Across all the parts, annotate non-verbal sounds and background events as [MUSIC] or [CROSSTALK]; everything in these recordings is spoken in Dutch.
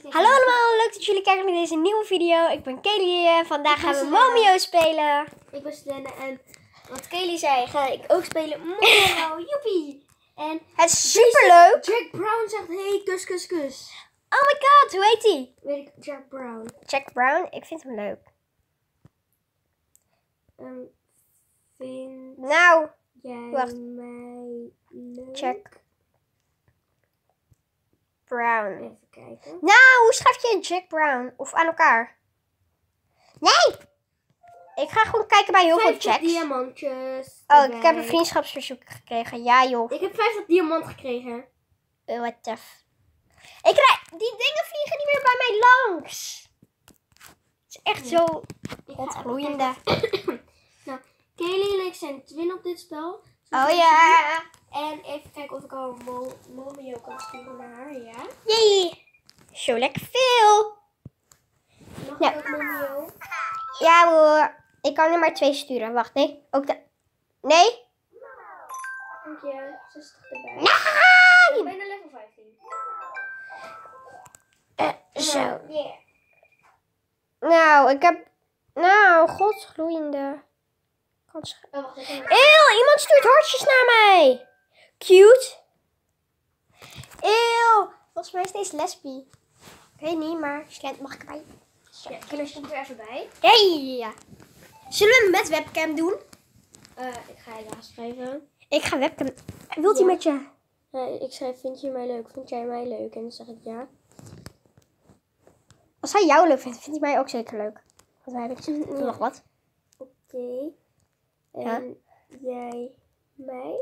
Hallo allemaal, leuk dat jullie kijken naar deze nieuwe video. Ik ben Kelly en vandaag gaan we. Momio spelen. Ik ben Selene en wat Kelly zei, ga ik ook spelen. [LAUGHS] Mojo, joepie. En Het is super leuk. Jack Brown zegt, hey, kus, kus, kus. Oh my god, hoe heet hij? Weet ik, Jack Brown. Jack Brown, ik vind hem leuk. Ehm, vind Nou, jij Wacht. mij leuk? Jack Brown. Even kijken. Nou, hoe schrijf je Jack Brown? Of aan elkaar? Nee! Ik ga gewoon kijken bij heel veel 50 checks. diamantjes. Oh, ik heb een vriendschapsverzoek gekregen. Ja joh. Ik heb 50 diamant gekregen. Uh, what the f- Ik krijg... Die dingen vliegen niet meer bij mij langs. Het is echt zo ga ontgloeiende. [COUGHS] Nou, Kelly en ik zijn twin op dit spel. Oh ja. En even kijken of ik al een Mo- Momio kan sturen naar haar, ja? Jee. Zo lekker veel. Mag Ja. ik ook Momio? Ja hoor. Ik kan er maar twee sturen. Wacht, nee. Ook de... Nee? Dank je. 60 erbij. Nee! Ik ben naar level 15. Eh, zo. Yeah. Nou, ik heb... Nou, godsgloeiende. Oh, wacht. Ik heb Eeuw, iemand stuurt hartjes naar mij. Cute. Eeuw. Volgens mij is deze lesbi. Ik weet niet, maar Slent mag ik erbij. Ja, Kelly stond er even bij. Hey. Zullen we hem met webcam doen? Eh, ik ga je daar schrijven. Ik ga webcam... Wilt hij Ja. met je? Nee, ik schrijf, vind je mij leuk? Vind jij mij leuk? En dan zeg ik ja. Als hij jou leuk vindt, vindt hij mij ook zeker leuk. Wat heb ik Ja. nog wat? Oké. En jij mij?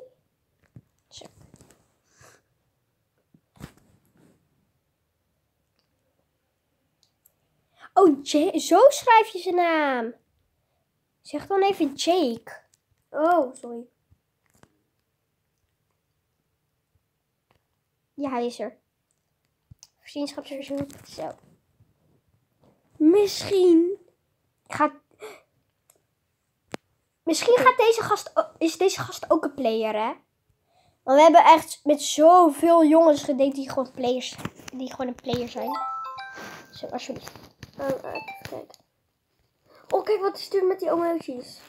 Oh, zo schrijf je zijn naam. Zeg dan even Jake. Oh, sorry. Ja, hij is er. Vriendschapsverzoek. Zo. Misschien gaat... Misschien gaat deze gast, is deze gast ook een player, hè? Want we hebben echt met zoveel jongens gedate die gewoon players die gewoon een player zijn. Zo, alsjeblieft. Oh, even kijken. Oh, kijk wat hij stuurt met die emojis.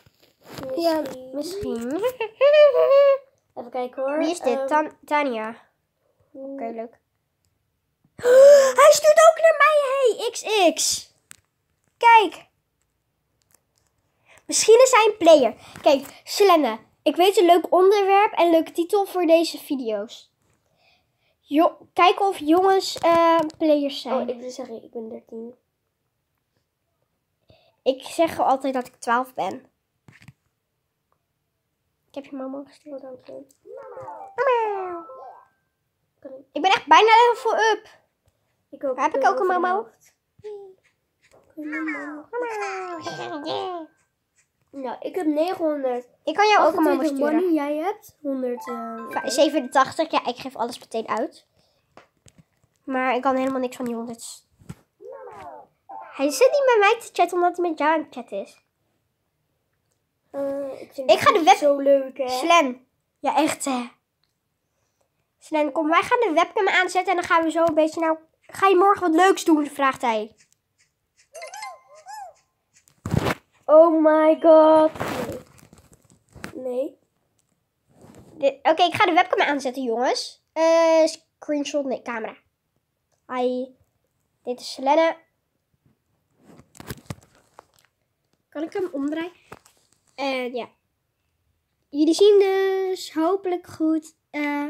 Ja, misschien. [LAUGHS] Even kijken hoor. Wie is dit? Ehm, Tan- Tania. Oké, leuk. [GASPS] Hij stuurt ook naar mij, hey, XX. Kijk. Misschien is hij een player. Kijk, Selene, ik weet een leuk onderwerp en leuke titel voor deze video's. Jo kijken of jongens eh, players zijn. Oh, ik wil zeggen, ik ben 13. Ik zeg altijd dat ik 12 ben. Ik heb je mama gestuurd. Je. Kan ik, ben echt bijna level up. ik ook. Heb ik ook een de mama? helft. Nou, ik heb 900. Ik kan jou ook een mama 28 sturen. money, jij hebt 100. eh, Va- 87, ja, ik geef alles meteen uit. Maar ik kan helemaal niks van die 100. Hij zit niet met mij te chatten omdat hij met jou aan het chatten is. eh, ik vind Ik het ga de web- zo leuk, hè? Slen. Ja, echt hè. Slen, kom, wij gaan de webcam aanzetten en dan gaan we zo een beetje nou... Ga je morgen wat leuks doen? Vraagt hij. Oh my god. Nee. Oké, ik ga de webcam aanzetten, jongens. Eh, screenshot, nee, camera. Hi. Dit is Selene. Kan ik hem omdraaien? En ja. Jullie zien dus hopelijk goed eh,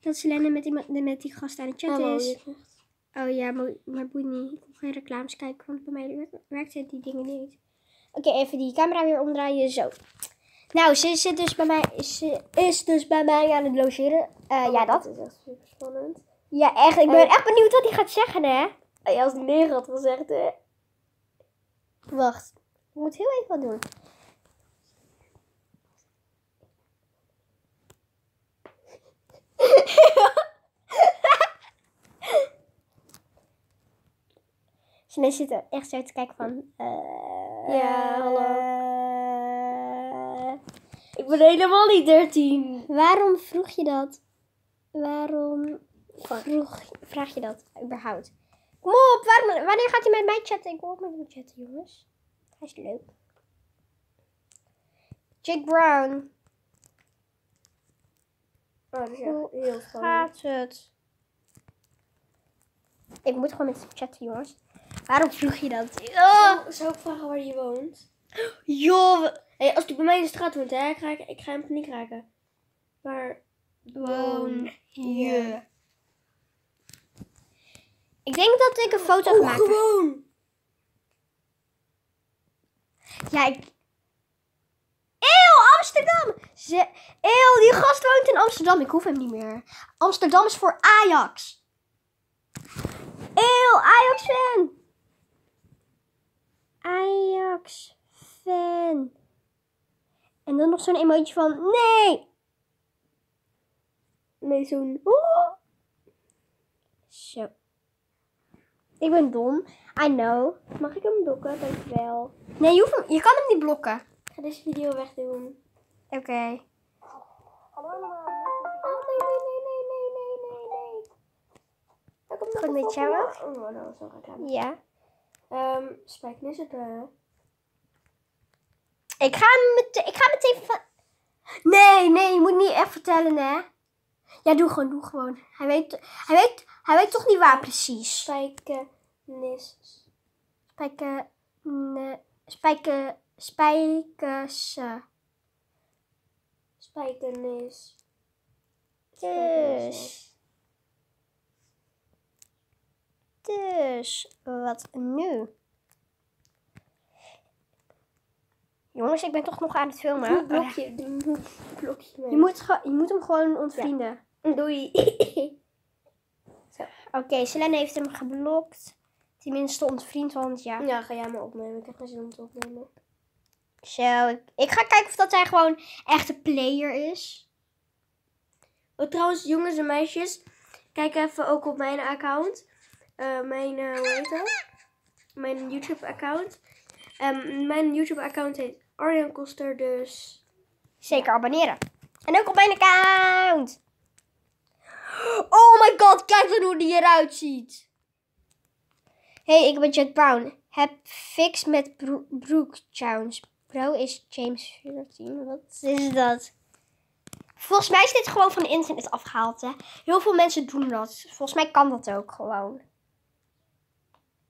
dat Selene met die, met die gast aan het chatten Hallo, is. Oh ja, maar, maar boeit niet. Ik wil geen reclames kijken, want bij mij werkt- het die dingen niet. Oké, even die camera weer omdraaien. Zo. Nou, ze zit dus bij mij, ze is dus bij mij aan het logeren. Eh, ja, dat. is echt super spannend. Ja, echt. Ik ben Oh. echt benieuwd wat hij gaat zeggen, hè? Als die negen had gezegd, hè. Wacht. Ik moet heel even wat doen. [LAUGHS] Ze mensen zitten echt zo te kijken van... eh, Ja, hallo. Ik ben helemaal niet 13. waarom vroeg je dat? Waarom vroeg, vraag je dat überhaupt? Kom op, waarom, wanneer gaat hij met mij chatten? Ik wil ook met hem chatten, jongens. Hij is leuk. Jake Brown, Oh, dat is Hoe heel gaat het? Ik moet gewoon met chatten, jongens. Waarom vroeg je dat? Oh, Zou- Zou ik vragen waar je woont? joh, Hey, als hij bij mij in de straat woont, hè, ik ga, ik ga hem paniek raken. Waar woon je? Ik denk dat ik een foto ga Oh, maken. gewoon! Ja, ik... Eeuw, Amsterdam! Ze... Eeuw, die gast woont in Amsterdam. Ik hoef hem niet meer. Amsterdam is voor Ajax. Eeuw, Ajax-fan. Ajax-fan. En dan nog zo'n emoji van... Nee! Nee, zo'n... Zo. Ik ben dom. I know. Mag ik hem blokken? Dankjewel. Nee, je, hoeft hem, je kan hem niet blokken. Ik ga deze video wegdoen. Oké. Okay. Hallo allemaal. Oh, nee, nee, nee, nee, nee, nee, nee. Komt Goed met jou? Oh, dat was wel. Ja. Um, spijknis het. Ik ga ehm, eh. meteen. Ik ga meteen van. Nee, nee, je moet niet echt vertellen, hè? Ja, doe gewoon, doe gewoon. Hij weet, hij weet, hij weet toch niet waar precies. Spijkenis. Spijken... Spijken... Spijkersen. Spijkenis. Dus... Dus, wat nu? Jongens, ik ben toch nog aan het filmen. Doe blokje, doe blokje mee. Je moet, je moet hem gewoon ontvrienden. Doei. [LAUGHS] Oké, Selene heeft hem geblokt. Tenminste ontvriend, want ja. ja, ga jij maar opnemen. Ik heb geen zin om te opnemen. Zo, ik, ik ga kijken of dat hij gewoon echt een player is. Oh, trouwens, jongens en meisjes. Kijk even ook op mijn account. Eh, mijn, eh, hoe heet dat? Mijn YouTube account. Ehm, mijn YouTube account heet Arjan Koster, dus... Zeker abonneren. En ook op mijn account. Oh my god, kijk dan hoe die eruit ziet. Hey, ik ben Jack Brown. Heb fix met Bro Brooke Jones. Bro is James 14. Wat is dat? Volgens mij is dit gewoon van internet afgehaald, hè. Heel veel mensen doen dat. Volgens mij kan dat ook gewoon.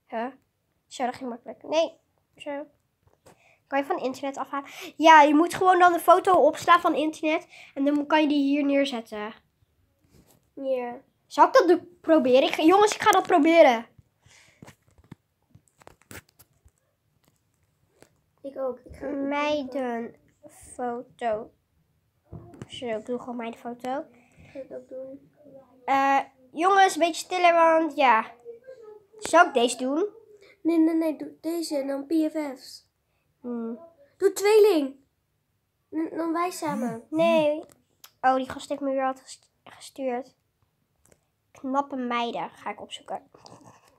Huh? Zo, dat ging makkelijk. Nee, zo. Kan je van internet afhalen? Ja, je moet gewoon dan de foto opslaan van internet. En dan kan je die hier neerzetten. Ja. Zal ik dat doen? proberen? Ik, jongens, ik ga dat proberen. Ik ook. Ik ga Meiden foto. Zo, ik doe gewoon mijn foto. Ik ga ook doen. Eh, jongens, een beetje stiller, want ja. Zal ik deze doen? Nee, nee, nee. Doe deze en dan PFF's. Hmm. Doe tweeling. Dan, wij samen. Nee. Oh, die gast heeft me weer gest- gestuurd. Knappe meiden ga ik opzoeken.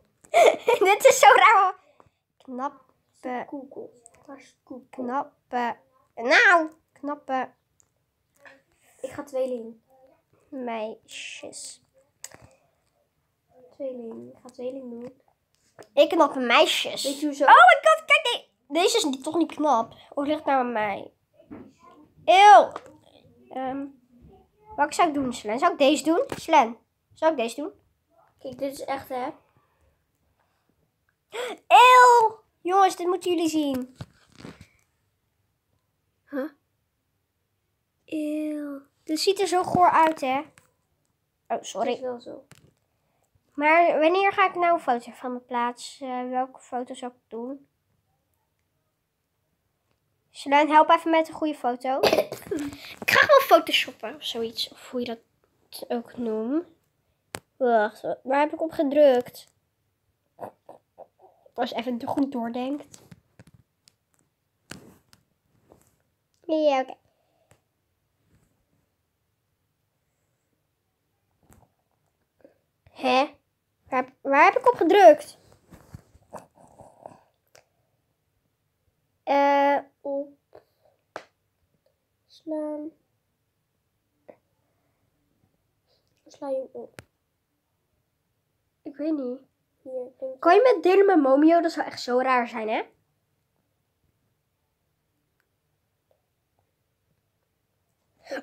[LAUGHS] Dit is zo raar. Knappe, Google. Knappe. Nou, knappe Ik ga tweeling. meisjes. Tweeling. Ik ga tweeling doen. Ik knappe meisjes. Weet je hoezo? Oh my god, kijk. nee. Deze is toch niet knap. Of ligt nou aan mij? Eeuw. Ehm, welke zou ik doen, Slen? Zou ik deze doen? Slen, zou ik deze doen? Kijk, dit is echt, hè? Eeuw. Jongens, dit moeten jullie zien. Huh? Eeuw. Dit ziet er zo goor uit, hè? Oh, Het is sorry. wel zo. Maar wanneer ga ik nou een foto van me plaatsen? welke foto zou ik doen? Slen, help even met een goede foto. [COUGHS] ik ga gewoon photoshoppen of zoiets. Of hoe je dat ook noemt. Wacht, waar heb ik op gedrukt? Als je even goed doordenkt. Ja, oké. Hè? Waar, waar heb ik op gedrukt? Eh, Op. Slaan. Sla je op. ik weet niet. Hier, ik denk Kan je met delen met Momio? Dat zou echt zo raar zijn, hè?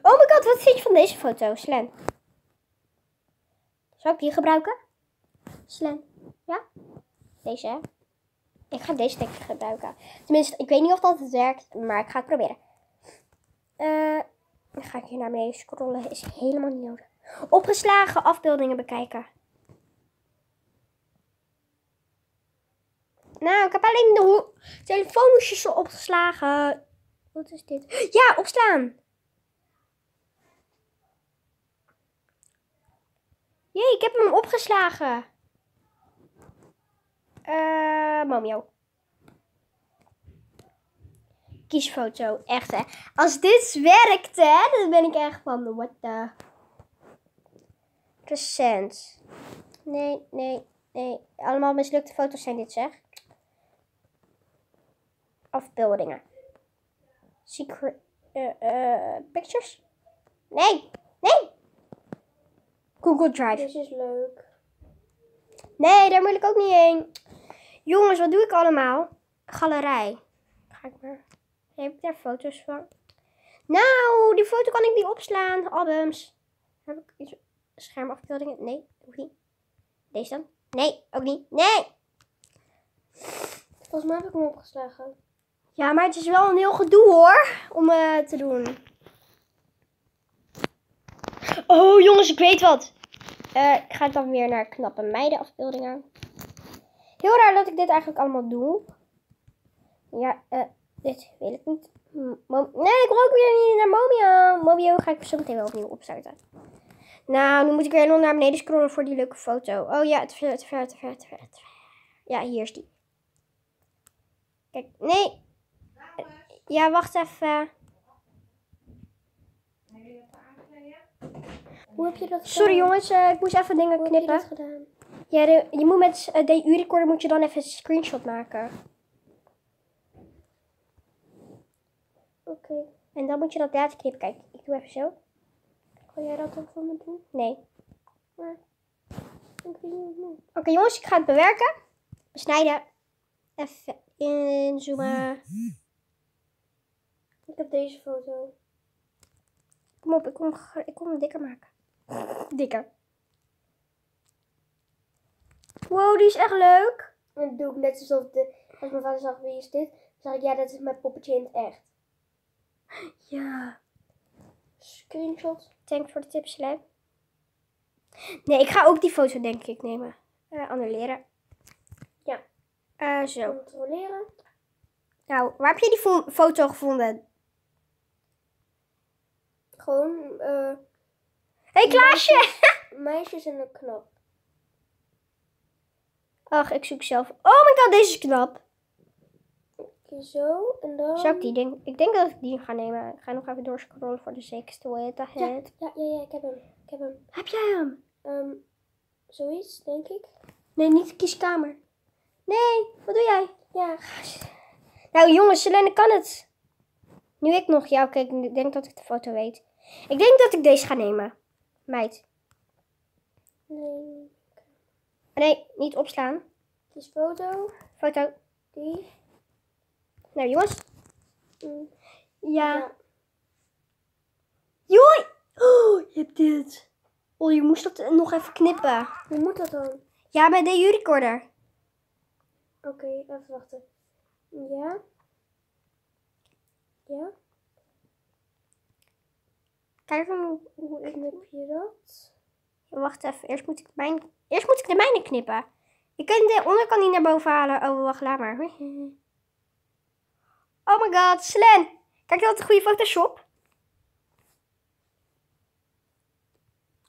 Oh my god, wat vind je van deze foto, Slen? Zou ik die gebruiken? Slen, ja? Deze, hè? Ik ga deze denk ik gebruiken. Tenminste, ik weet niet of dat het werkt, maar ik ga het proberen. Eh, dan ga ik hier naar beneden scrollen. Is helemaal niet nodig. Opgeslagen afbeeldingen bekijken. Nou, ik heb alleen de zo opgeslagen. Wat is dit? Ja, opslaan. Jee, ik heb hem opgeslagen. Eh, Momio. Kiesfoto, echt hè. Als dit werkt hè, dan ben ik echt van, what the... Recent. Nee, nee, nee. Allemaal mislukte foto's zijn dit zeg. Afbeeldingen. Secret eh, eh, pictures? Nee, nee. Google Drive. Deze is leuk. Nee, daar moet ik ook niet heen. Jongens, wat doe ik allemaal? Galerij. Ga ik maar. Heb ik daar foto's van? Nou, die foto kan ik niet opslaan. Albums. Heb ik iets? Schermafbeeldingen? Nee, ook niet. Deze dan? Nee, ook niet. Nee! Volgens mij heb ik hem opgeslagen. Ja, maar het is wel een heel gedoe hoor. Om eh, te doen. Oh jongens, ik weet wat. Eh, ik ga dan weer naar knappe meiden afbeeldingen. Heel raar dat ik dit eigenlijk allemaal doe. Ja, eh, dit wil ik niet. Nee, ik wil ook weer niet naar Momio. Momio ga ik zo meteen wel opnieuw opstarten. Nou, nu moet ik weer helemaal naar beneden scrollen voor die leuke foto. Oh ja, te ver, te ver, te ver. te ver. Ja, hier is die. Kijk, nee. Ja, wacht even. Hoe heb je dat gedaan? Sorry jongens, eh, ik moest even dingen Hoe heb je knippen. dat gedaan? Ja, de- je moet met uh, de U-recorder moet je dan even een screenshot maken. Oké. En dan moet je dat laten knippen. Kijk, ik doe even zo. Kan jij dat ook voor me doen? Nee. Maar ik weet niet hoe. Oké jongens, ik ga het bewerken. Besnijden. Even inzoomen. Ik heb deze foto. Kom op, ik kom, ik kom hem dikker maken. Dikker. Wow, die is echt leuk. En dat doe ik net alsof de, als mijn vader zag wie is dit, zeg ik ja, dat is mijn poppetje in het echt. Ja. Screenshot. Thanks voor de tips, Slam. Nee, ik ga ook die foto denk ik nemen. Eh annuleren. Ja. Eh, zo. Controleren. Nou, waar heb je die fo- foto gevonden? Gewoon eh hey, Klaasje! meisjes [LAUGHS] en een knop. Ach, ik zoek zelf. Oh my god, deze is knap. Zo, en dan... Zou ik die ding... Ik denk dat ik die ga nemen. Ik ga nog even doorscrollen voor de zekerste way Ja, ahead. ja, ja, ja, ik heb hem. Ik heb hem. Heb jij hem? Ehm, zoiets, denk ik. Nee, niet kieskamer. Nee, wat doe jij? Ja, Nou jongens, Selene kan het. Nu ik nog. Ja, oké, ik denk dat ik de foto weet. Ik denk dat ik deze ga nemen. Meid. nee. Nee, niet opslaan. Die is foto. Foto. Die. Nou jongens. Mm, Ja. ja. Joi! Oh, je hebt dit. Oh, je moest dat nog even knippen. Hoe moet dat dan? Ja, met de U-recorder. Oké, even wachten. Ja. Ja. Kijk hoe, hoe knip je dat? Wacht even, eerst moet ik mijn... Eerst moet ik de mijne knippen. Ik kan de onderkant niet naar boven halen. Oh, wacht, laat maar. [LAUGHS] Oh my god, Slen. Kijk dat een goede Photoshop.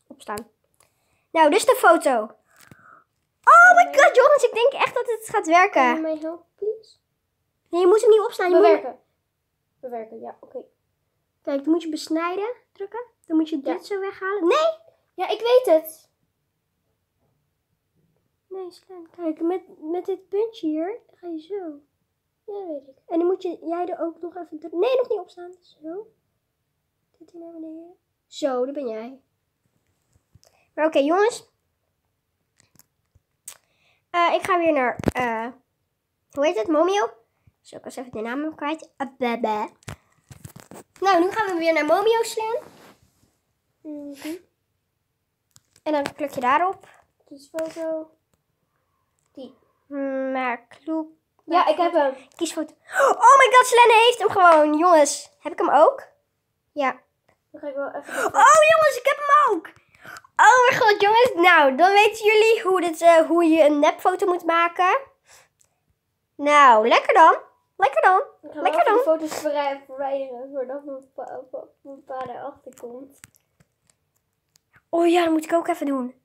Opstaan. Nou, dit is de foto. Oh my god, jongens, ik denk echt dat het gaat Kan je werken. mij helpen, please? Nee, je moet hem niet opslaan. Je moet... Bewerken. Bewerken, ja, oké. Kijk, dan moet je besnijden drukken. Dan moet je Ja. dit zo weghalen. Nee! Ja, ik weet het. Nee, Slen. Kijk, met, met dit puntje hier ga je zo. Ja, weet ik. En dan moet je, jij er ook nog even... Nee, nog niet opstaan. Zo. Dit hier naar beneden. Zo, daar ben jij. Maar oké, jongens. Eh, ik ga weer naar, eh, hoe heet het, Momio? Zo, ik was even de naam kwijt. Uh, bebe. Nou, nu gaan we weer naar Momio slaan. Mhm. En dan klik je daarop. Kies foto. Hmm, Maar kloek. Ja, ik heb hem. Kies foto. Oh my god, Selene heeft hem gewoon, jongens. Heb ik hem ook? Ja. Dan ga ik wel even... Oh jongens, ik heb hem ook. Oh mijn god, jongens. Nou, dan weten jullie hoe, dit, eh, hoe je een nepfoto moet maken. Nou, lekker dan. Lekker dan. Ik ga Lekker dan. de foto's verwij- verwijderen voordat mijn pa, erachter komt. Oh ja, dat moet ik ook even doen.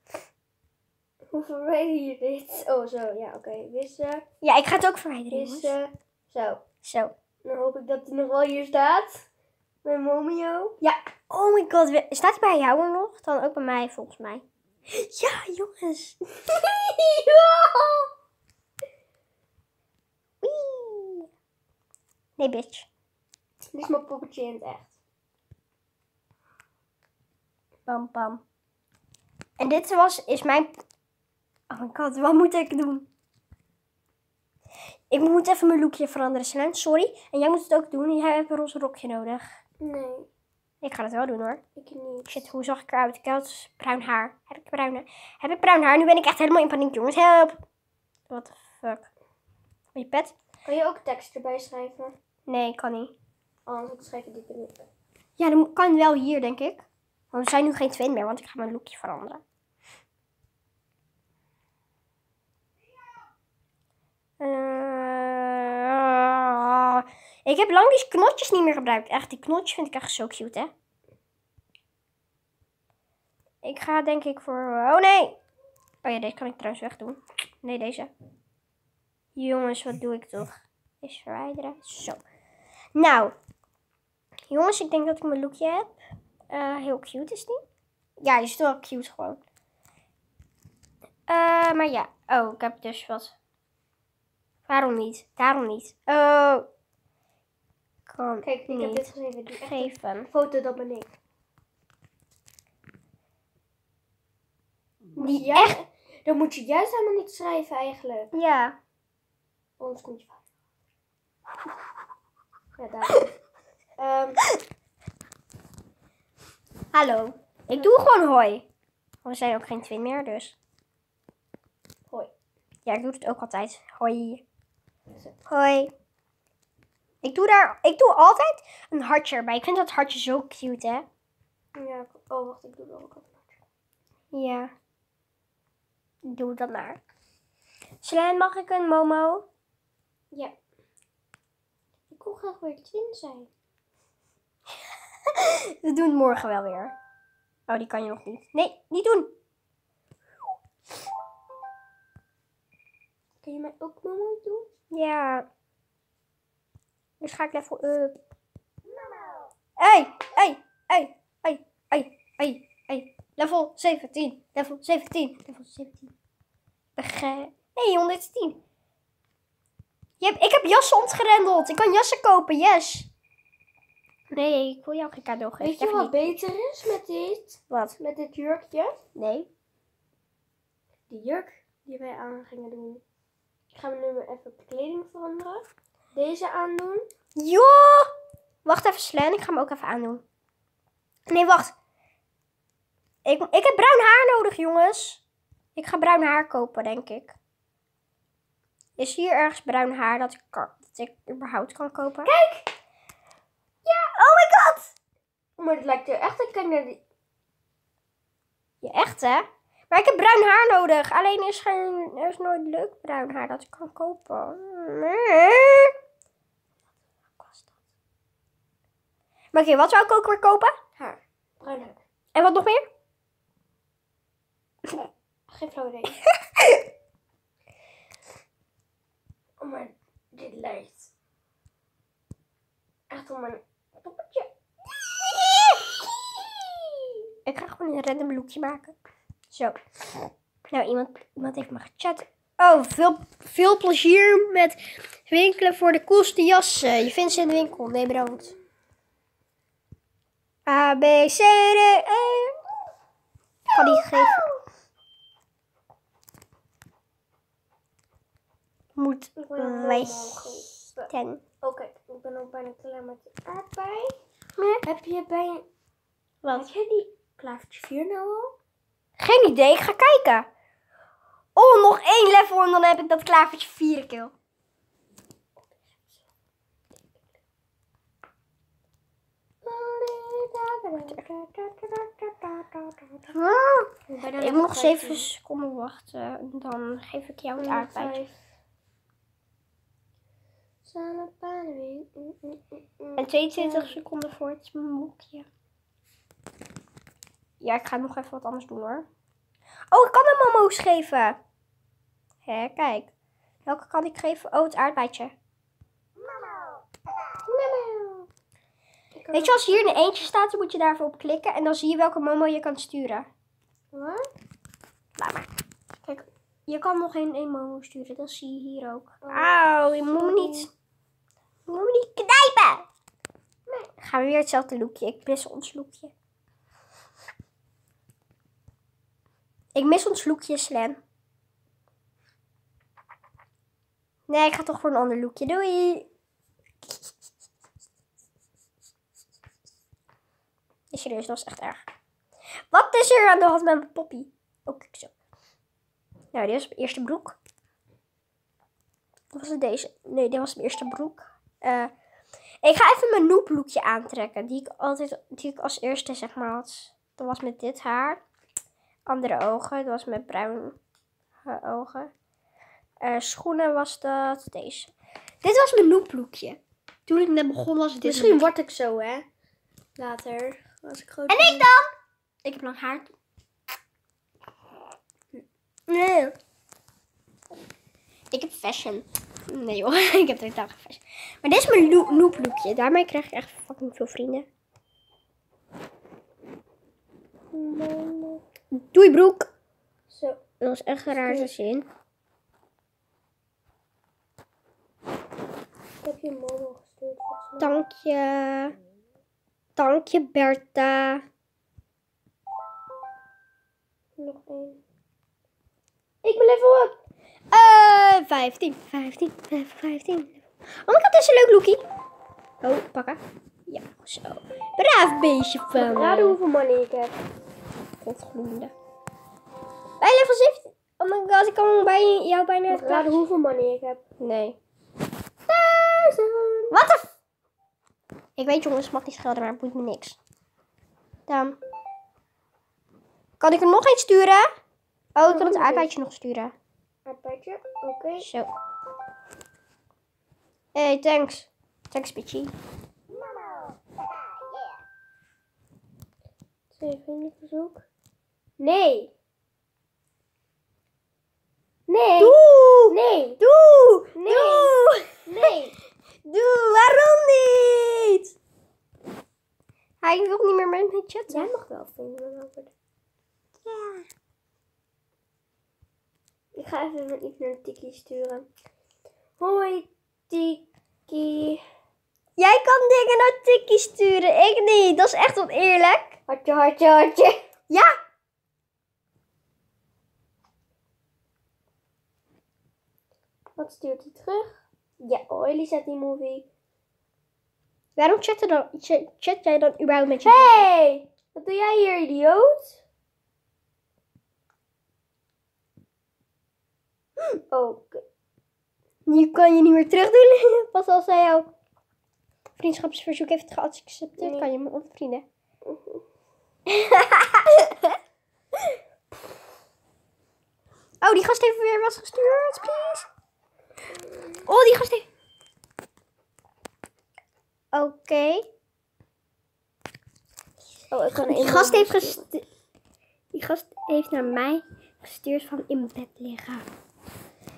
Hoe verwijder je dit? Oh, zo. Ja, oké. Wissen, Ja, ik ga het ook verwijderen, wissen. Zo. Zo. Dan hoop ik dat hij nog wel hier staat. Mijn momio. Ja. Oh my god, staat hij bij jou nog? Dan ook bij mij, volgens mij. [GASPS] Ja, jongens. [LAUGHS] [LAUGHS] ja. Nee, bitch. Dit is mijn poppetje in het echt. Pam, pam. En dit was, is mijn... Oh my god, wat moet ik doen? Ik moet even mijn lookje veranderen, Selen. Sorry. En jij moet het ook doen. Jij hebt een roze rokje nodig. Nee, Ik ga het wel doen hoor. ik niet. Shit, hoe zag ik eruit? Ik had bruin haar. Heb ik bruin haar? Heb ik bruin haar? Nu ben ik echt helemaal in paniek, jongens. Help! What the fuck? Je pet? Kan je ook tekst erbij schrijven? Nee, kan niet. Oh, Anders schrijf ik dit niet. Ja, dan kan wel hier, denk ik. Want we zijn nu geen twin meer, want ik ga mijn lookje veranderen. Eh, ik heb lang die knotjes niet meer gebruikt. Echt, die knotjes vind ik echt zo cute, hè? Ik ga denk ik voor... Oh nee! Oh ja, deze kan ik trouwens wegdoen. Nee, deze. Jongens, wat doe ik toch? Deze verwijderen. Zo. Nou. Jongens, ik denk dat ik mijn lookje heb. Eh, heel cute is die. Ja, die is wel cute gewoon. Eh, maar ja. Oh, ik heb dus wat. Waarom niet? Daarom niet. Oh. Kan Kijk, ik niet heb dit geschreven. Die geven. foto, dat ben ik. Die Ja, echt? Dat moet je juist helemaal niet schrijven eigenlijk. Ja. Anders komt je fout. Ja, daar. [LAUGHS] Ehm, Hallo. Ik doe gewoon hoi. We zijn ook geen twin meer, dus. Hoi. Ja, ik doe het ook altijd. Hoi. Hoi. Ik doe daar, ik doe altijd een hartje erbij. Ik vind dat hartje zo cute, hè? ja, oh wacht, ik doe dat ook al. Ja. Doe dat maar. Slen, mag ik een Momo? Ja. Wil graag weer twin zijn. [LAUGHS] We doen het morgen wel weer. Oh, die kan je nog niet. Nee, niet doen. Kun je mij ook momo doen? Ja. Dus ga ik level up. Hey, hey, hey, hey, hey, hey, hey. Level 17, level 17, level 17. Begrijp. Nee, 110. Je hebt, ik heb jassen ontgrendeld. Ik kan jassen kopen, yes. Nee, ik wil jou geen cadeau geven. Weet je wat niet. beter is met dit? Wat? Met dit jurkje? Nee. Die jurk die wij aan gingen doen. Ik ga me nu even kleding veranderen. Deze aandoen. Ja! Wacht even, Slen. Ik ga hem ook even aandoen. Nee, wacht. Ik, ik heb bruin haar nodig, jongens. Ik ga bruin haar kopen, denk ik. Is hier ergens bruin haar dat ik, kan, dat ik überhaupt kan kopen? Kijk! Ja! Oh my god! Maar het lijkt er echt. Ik kijk naar die. Ja, echt hè? Maar ik heb bruin haar nodig. Alleen is, geen, er is nooit leuk bruin haar dat ik kan kopen. Nee. Wat was dat? Maar oké, wat zou ik ook weer kopen? Haar. Bruin haar. En wat nog meer? Geen flauw idee. [LAUGHS] oh, dit lijkt. Echt op mijn poppetje. Ik ga gewoon een random lookje maken. Zo. Nou, iemand, iemand heeft me gechat. Oh, veel, veel plezier met winkelen voor de coolste jassen. Je vindt ze in de winkel. Nee, bedankt. A, B, C, D, E. Ik kan die geven. Moet westen. Oké, ik ben al bijna klaar met de aardbei. Nee. Heb je bij... Heb Wat? je die klavertje 4 nou al? Geen idee, ik ga kijken. Oh, nog één level en dan heb ik dat klavertje vier kill. Ik moet nog zeven seconden wachten. en Dan geef ik jou het aardbeidje. En 22 seconden voor het mokje. Ja, ik ga nog even wat anders doen hoor. Oh, ik kan hem momo's geven. Hé, kijk. Welke kan ik geven? Oh, het aardbeidje. Weet je, als hier een eentje staat, dan moet je daar even op klikken. En dan zie je welke momo je kan sturen. Wat? Kijk, je kan nog geen momo sturen. Dat zie je hier ook. Auw, je moet me niet... Je moet me niet knijpen. Nee. Gaan we weer hetzelfde lookje. Ik mis ons lookje. Ik mis ons lookje, Slam. Nee, ik ga toch voor een ander lookje. Doei. Is serieus, dat was echt erg. Wat is er aan de hand met mijn poppy? Oh, kijk zo. Nou, dit was mijn eerste broek. Of was het deze? Nee, dit was mijn eerste broek. Eh, ik ga even mijn noeploekje aantrekken. Die ik altijd, die ik als eerste zeg maar had. Dat was met dit haar. Andere ogen. Dat was met bruine ogen. Eh, schoenen was dat deze. Dit was mijn noeploekje. Toen ik net begon was het dit. Misschien word ik zo, hè? Later. Als ik groot En ik dan? Ik heb lang haar. Nee. Ik heb fashion. Nee joh, [LAUGHS] ik heb totaal geen fashion. Maar dit is mijn noeploekje. Daarmee krijg ik echt fucking veel vrienden. Doei broek. Zo. Dat was echt een rare zin. Ik heb je momo gestuurd. Dank je. Dank je Bertha. Nog één. Ik ben level up. Eh, 15, 15, 15. Oh my god, dat is een leuk lookie. Oh, pakken. Ja, zo. Braaf beestje van. Raden hoeveel money ik heb. Godgloeiende. Bij level 17. Oh my god, ik kan bij jou bijna het Raden hoeveel money ik heb. Nee. Wat de f- Ik weet jongens, mag niet schelden, maar het boeit me niks. Dan. Kan ik er nog eens sturen? Oh, ik kan het aardbeidje nog sturen. Aardbeidje. Oké. Zo. Hey, thanks. Thanks, bitchy. Twee vriendenverzoek. Nee. Nee. Doe! Nee. Doe! Nee. Doe! Nee. [LAUGHS] Doe! Waarom niet? Hij wil niet meer met me chatten. Jij mag wel vrienden worden. Ja. Ik ga even iets naar Tiki sturen. Hoi Tiki. Jij kan dingen naar Tikkie sturen, ik niet. Dat is echt oneerlijk. Hartje, hartje, hartje. Ja. Wat stuurt hij terug? Ja, oh, Elisa die movie. Waarom chatte dan, ch- chat jij dan überhaupt met je? Hey, wat doe jij hier, idioot? Oké. Nu kan je niet meer terug doen. [LAUGHS] Pas als hij jouw vriendschapsverzoek heeft geaccepteerd, Nee. kan je me ontvrienden. [LAUGHS] oh, die gast heeft weer wat gestuurd, please. Oh, die gast heeft... Oké. Oh, ik kan Die gast heeft gestuurd... Die gast heeft naar mij gestuurd van in bed liggen.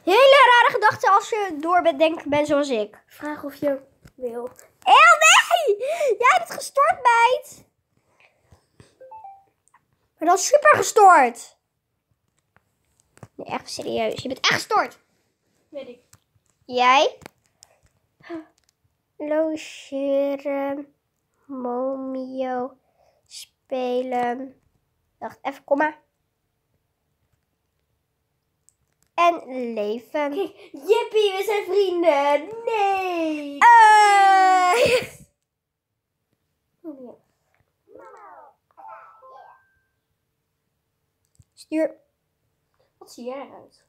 Hele rare gedachte als je door bent denken bent zoals ik. Vraag of je wil. Eeuw, nee! Jij het gestort, meid. Maar is super gestoord. Nee, echt serieus. Je bent echt gestoord. Weet ik. Jij? Logeren. Momio. Spelen. Wacht, even, kom maar. En leven. Jippie, we zijn vrienden. Nee. Ja. Stuur. Wat zie jij eruit?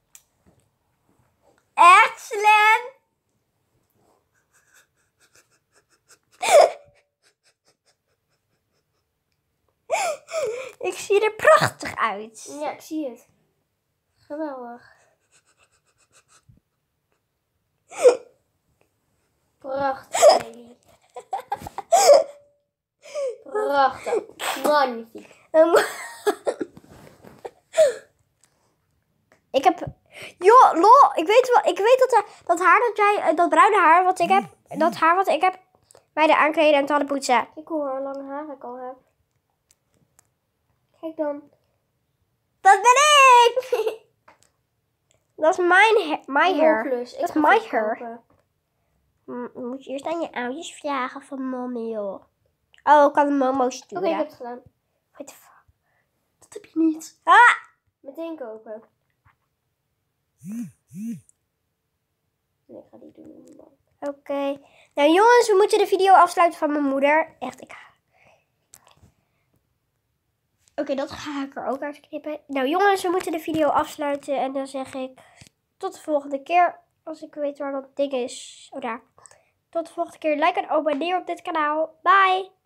Echt slim. [LAUGHS] Ik zie er prachtig uit. Ja, ik zie het. Geweldig. Prachtig. Prachtig. Magnifiek. Ik heb. Joh, lol. Ik weet wel. Ik weet dat, dat haar dat jij. eh, Dat bruine haar wat ik heb. Dat haar wat ik heb. Mij de aankleden en tanden poetsen. Kijk hoe lange haar ik al heb. Kijk dan. Dat ben ik! [LAUGHS] dat is mijn, my hair. Dat is my hair. Moet je eerst aan je ouders vragen van mommy, joh. Oh, ik kan een momo Oké, sturen. ik heb het gedaan. What the fuck? Dat heb je niet. Ah! Meteen kopen. Nee, ik ga die doen. Oké. Nou jongens, we moeten de video afsluiten van mijn moeder. Echt, ik... Oké, dat ga ik er ook uitknippen. Nou jongens, we moeten de video afsluiten. En dan zeg ik tot de volgende keer. Als ik weet waar dat ding is. Oh, daar. Tot de volgende keer. Like en abonneer op dit kanaal. Bye!